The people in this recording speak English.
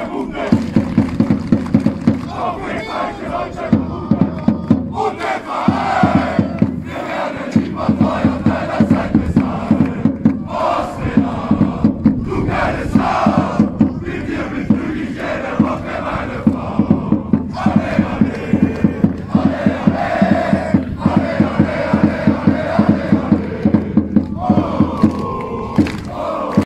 Vagabunda